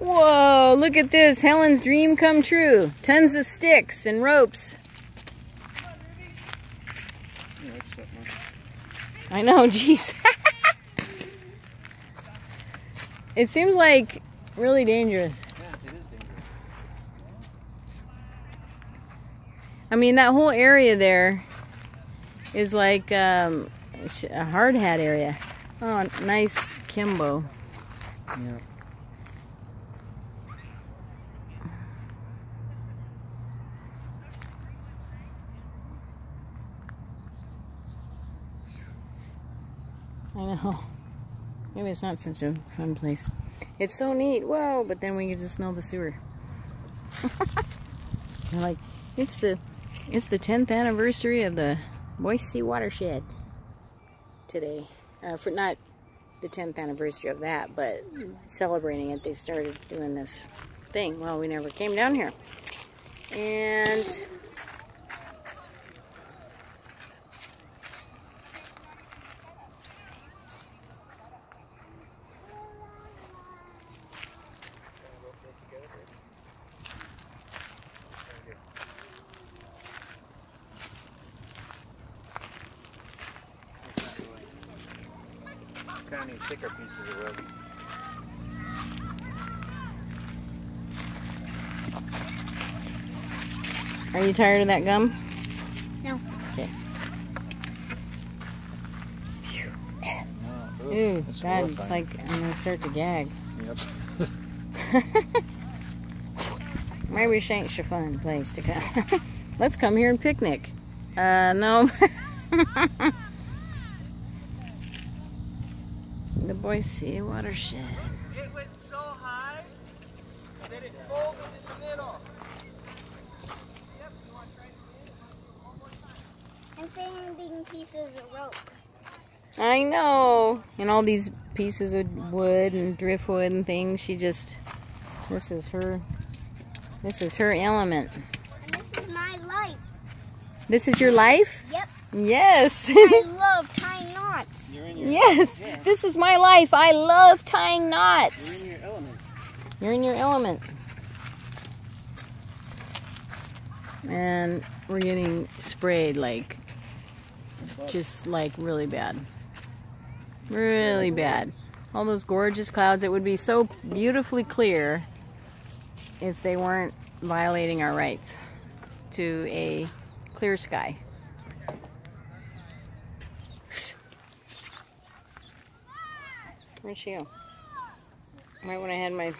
Whoa, look at this. Helen's dream come true. Tons of sticks and ropes. I know, jeez. it seems like really dangerous. I mean, that whole area there is like um, a hard hat area. Oh, nice Kimbo. Yeah. I know. Maybe it's not such a fun place. It's so neat. Whoa, but then we get to smell the sewer. like, it's the it's the 10th anniversary of the Boise watershed today. Uh, for not the 10th anniversary of that, but celebrating it, they started doing this thing. Well, we never came down here. And kind of need thicker pieces of rope. Are you tired of that gum? No. Okay. Oh, Ooh, that's God, it's like I'm gonna start to gag. Yep. Maybe Shank's a fun place to come. Let's come here and picnic. Uh, no. the Boise watershed. It went so high that it folded in the middle. Yep, you want to try to one more time? I'm finding pieces of rope. I know. And all these pieces of wood and driftwood and things. She just, this is her, this is her element. And this is my life. This is your life? Yep. Yes. I love tying knots. You're in your, yes. This is my life. I love tying knots. you're in your element. You're in your element. And we're getting sprayed like, just like really bad. Really bad. All those gorgeous clouds. It would be so beautifully clear if they weren't violating our rights to a clear sky. Where'd she go? Right when I had my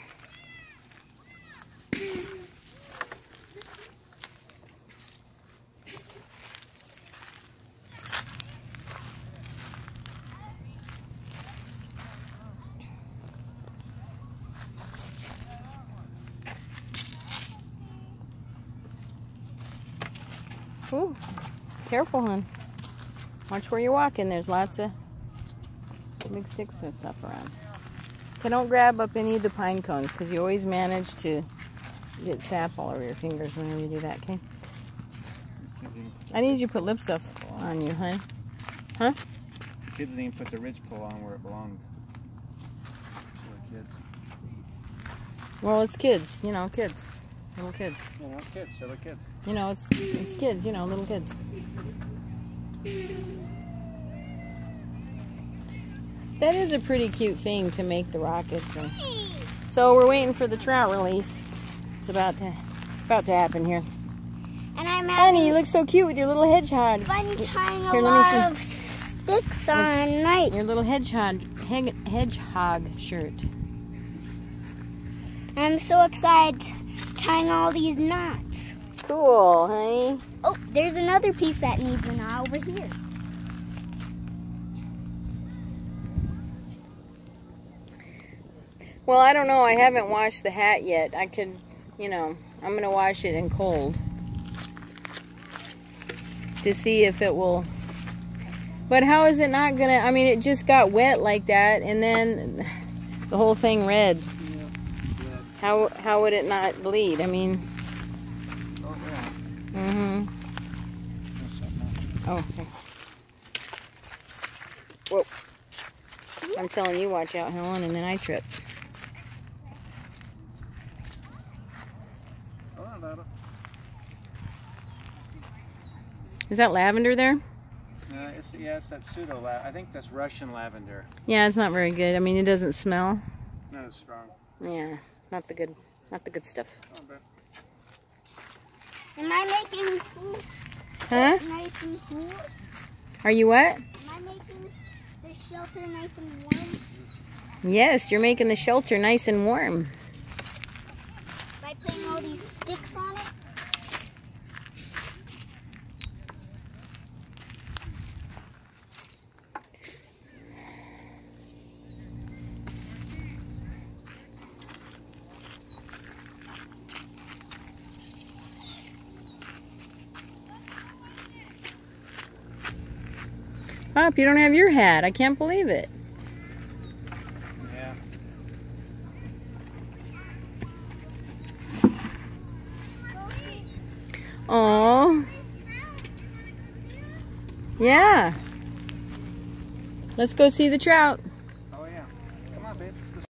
Ooh, careful, hon. Watch where you're walking. There's lots of big sticks and stuff around. Okay, don't grab up any of the pine cones because you always manage to get sap all over your fingers whenever you do that, okay? I need you to put lip stuff on you, hon. Huh? The kids didn't even put the ridge pole on where it belonged. Well, it's kids, you know, kids. Little kids. Yeah, no kids. They're kids. You know, it's it's kids, you know, little kids. That is a pretty cute thing to make the rockets. And so we're waiting for the trout release. It's about to about to happen here. And I'm Honey, you look so cute with your little hedgehog. fun tying a Here, see. lot of sticks on night. Your little hedgehog hedgehog shirt. I'm so excited tying all these knots. Cool, honey. Oh, there's another piece that needs a knot over here. Well, I don't know. I haven't washed the hat yet. I could, you know, I'm going to wash it in cold to see if it will. But how is it not going to? I mean, it just got wet like that and then the whole thing red. How how would it not bleed? I mean, Oh, yeah. something else. Oh, sorry. Whoa. I'm telling you, watch out, Helen, and then I trip. Is that lavender there? Uh, it's, yeah, it's that pseudo la I think that's Russian lavender. Yeah, it's not very good. I mean, it doesn't smell. Not as strong. Yeah, not the good, not the good stuff. Oh, Am I making food Huh? nice and cool? Are you what? Am I making the shelter nice and warm Yes, you're making the shelter nice and warm. by putting all these sticks on it? Pop, you don't have your hat. I can't believe it. yeah. Oh. Yeah. Let's go see the trout.